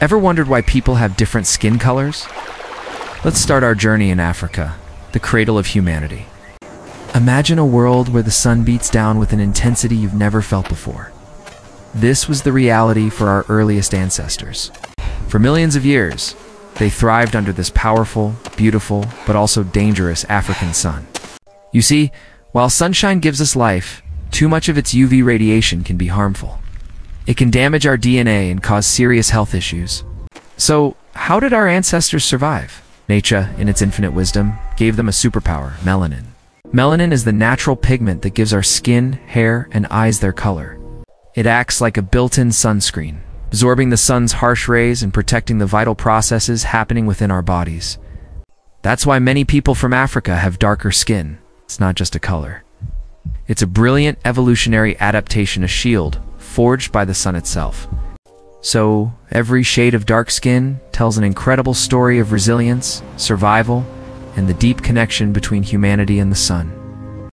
Ever wondered why people have different skin colors? Let's start our journey in Africa, the cradle of humanity. Imagine a world where the sun beats down with an intensity you've never felt before. This was the reality for our earliest ancestors. For millions of years, they thrived under this powerful, beautiful, but also dangerous African sun. You see, while sunshine gives us life, too much of its UV radiation can be harmful. It can damage our DNA and cause serious health issues. So, how did our ancestors survive? Nature, in its infinite wisdom, gave them a superpower, melanin. Melanin is the natural pigment that gives our skin, hair, and eyes their color. It acts like a built-in sunscreen, absorbing the sun's harsh rays and protecting the vital processes happening within our bodies. That's why many people from Africa have darker skin. It's not just a color. It's a brilliant evolutionary adaptation, a shield forged by the sun itself. So, every shade of dark skin tells an incredible story of resilience, survival, and the deep connection between humanity and the sun.